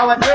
ಅವತ್ತು